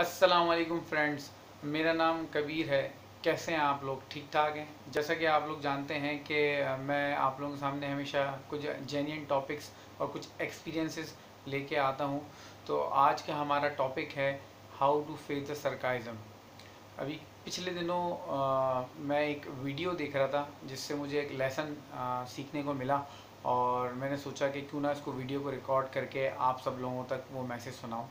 अस्सलाम वालेकुम फ्रेंड्स मेरा नाम कबीर है। कैसे हैं आप लोग? ठीक ठाक हैं? जैसा कि आप लोग जानते हैं कि मैं आप लोगों के सामने हमेशा कुछ जेन्यन टॉपिक्स और कुछ एक्सपीरियंसेस लेके आता हूँ। तो आज का हमारा टॉपिक है how to face the sarcasm अभी पिछले दिनों आ, मैं एक वीडियो देख रहा था जिससे मुझे एक लेसन सीखने को मिला और मैंने सोचा कि क्यों ना इसको वीडियो को रिकॉर्ड करके आप सब लोगों तक वो मैसेज सुनाऊं।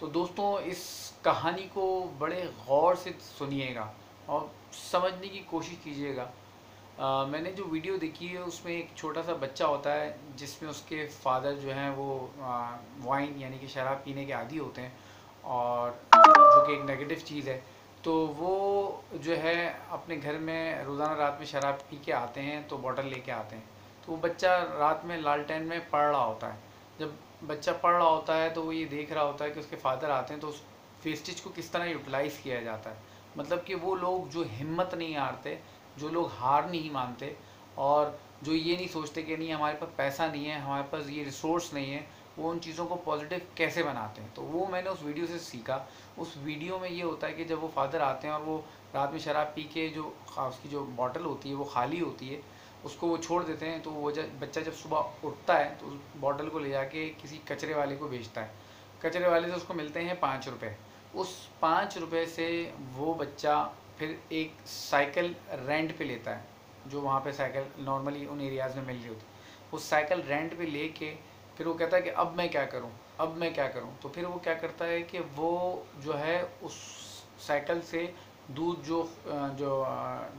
तो दोस्तों, इस कहानी को बड़े गौर से सुनिएगा और समझने की कोशिश कीजिएगा। मैंने जो वीडियो देखी है, उसमें एक छोटा सा बच्चा होता है, जिसमें उसके फादर जो हैं, वो वाइन यानी कि शराब पीने के आदि होते हैं और जो कि एक नेगेटिव चीज़ है। तो वो जो है, अपने घर में रोज़ाना रात में शराब पी के आते हैं तो बॉटल लेके आते हैं। तो वो बच्चा रात में लालटेन में पढ़ रहा होता है। जब बच्चा पढ़ रहा होता है तो वो ये देख रहा होता है कि उसके फादर आते हैं तो उस वेस्टेज को किस तरह यूटिलाइज़ किया जाता है। मतलब कि वो लोग जो हिम्मत नहीं हारते, जो लोग हार नहीं मानते और जो ये नहीं सोचते कि नहीं, हमारे पास पैसा नहीं है, हमारे पास ये रिसोर्स नहीं है, वो उन चीज़ों को पॉजिटिव कैसे बनाते हैं? तो वो मैंने उस वीडियो से सीखा। उस वीडियो में ये होता है कि जब वो फादर आते हैं और वो रात में शराब पी के जो, उसकी जो बॉटल होती है, वो खाली होती है उसको वो छोड़ देते हैं तो वो जब, बच्चा जब सुबह उठता है तो उस बॉटल को ले जाके किसी कचरे वाले को बेचता है। कचरे वाले से उसको मिलते हैं पाँच रुपये उस पाँच रुपये से वो बच्चा फिर एक साइकिल रेंट पे लेता है, जो वहाँ पे साइकिल नॉर्मली उन एरियाज़ में मिल रही होती है। उस साइकिल रेंट पे लेके फिर वो कहता है कि अब मैं क्या करूँ, अब मैं क्या करूँ? तो फिर वो क्या करता है कि वो जो है उस साइकिल से दूध जो जो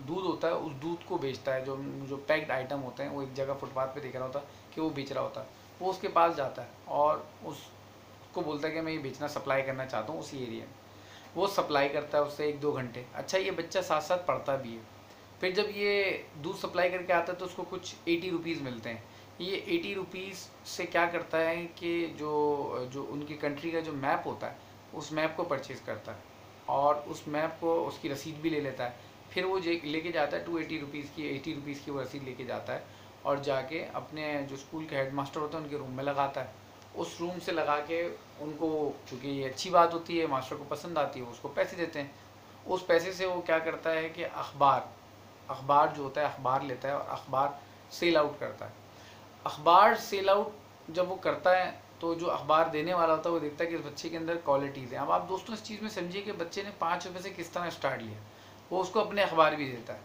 दूध होता है, उस दूध को बेचता है। जो जो पैक्ड आइटम होते हैं, वो एक जगह फुटपाथ पे देख रहा होता है कि वो बेच रहा होता है वो उसके पास जाता है और उसको बोलता है कि मैं ये बेचना, सप्लाई करना चाहता हूँ उसी एरिया में। वो सप्लाई करता है उससे एक दो घंटे। अच्छा ये बच्चा साथ साथ पढ़ता भी है। फिर जब ये दूध सप्लाई करके आता है तो उसको कुछ एटी रुपीज़ मिलते हैं। ये एटी रुपीज़ से क्या करता है कि जो जो उनकी कंट्री का जो मैप होता है, उस मैप को परचेज़ करता है। और उस मैप को, उसकी रसीद भी ले लेता है। फिर वो लेके जाता है टू एटी रुपीज़ की एटी रुपीज़ की वो रसीद लेके जाता है और जाके अपने जो स्कूल के हेड मास्टर होते हैं, उनके रूम में लगाता है। उस रूम से लगा के उनको, चूँकि ये अच्छी बात होती है मास्टर को पसंद आती है उसको पैसे देते हैं। उस पैसे से वो क्या करता है कि अखबार अखबार जो होता है, अखबार लेता है और अखबार सेल आउट करता है। अखबार सेल आउट जब वो करता है तो जो अखबार देने वाला होता है, वो देखता है कि इस बच्चे के अंदर क्वालिटीज़ हैं अब आप दोस्तों इस चीज़ में समझिए कि बच्चे ने पाँच रुपये से किस तरह स्टार्ट लिया। वो उसको अपने अखबार भी देता है।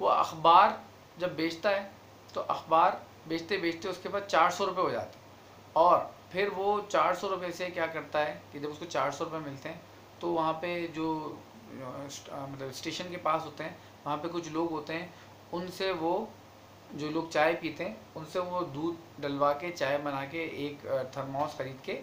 वो अखबार जब बेचता है तो अखबार बेचते बेचते उसके बाद चार सौ रुपये हो जाते और फिर वो चार सौ रुपये से क्या करता है कि जब उसको चार सौ रुपये मिलते हैं तो वहाँ पे जो मतलब स्टेशन के पास होते हैं, वहाँ पे कुछ लोग होते हैं, उनसे वो जो लोग चाय पीते हैं, उनसे वो दूध डलवा के, चाय बना के, एक थर्मोस खरीद के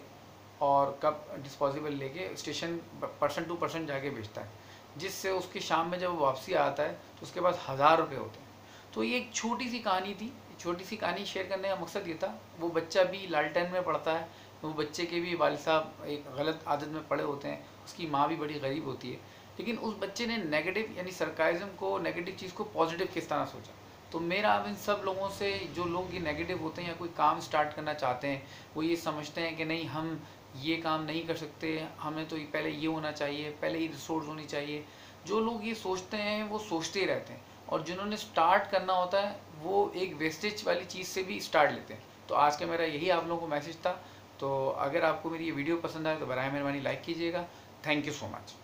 और कप डिस्पोजेबल लेके स्टेशन पर्सन टू परसेंट जाके बेचता है। जिससे उसकी शाम में जब वो वापसी आता है तो उसके पास हज़ार रुपये होते हैं। तो ये एक छोटी सी कहानी थी। छोटी सी कहानी शेयर करने का मकसद ये था, वो बच्चा भी लालटेन में पढ़ता है, वो बच्चे के भी वाल साहब एक गलत आदत में पड़े होते हैं, उसकी माँ भी बड़ी गरीब होती है। लेकिन उस बच्चे ने नेगेटिव यानी सरकारिज्म को नेगेटिव चीज़ को पॉजिटिव किस तरह सोचा? तो मेरा अब इन सब लोगों से जो लोग ये नेगेटिव होते हैं या कोई काम स्टार्ट करना चाहते हैं, वो ये समझते हैं कि नहीं, हम ये काम नहीं कर सकते, हमें तो पहले ये होना चाहिए, पहले ये रिसोर्स होनी चाहिए। जो लोग ये सोचते हैं, वो सोचते ही रहते हैं। और जिन्होंने स्टार्ट करना होता है, वो एक वेस्टेज वाली चीज़ से भी स्टार्ट लेते हैं। तो आज का मेरा यही आप लोगों को मैसेज था। तो अगर आपको मेरी ये वीडियो पसंद आए तो बर मेहरबानी लाइक कीजिएगा। Thank you so much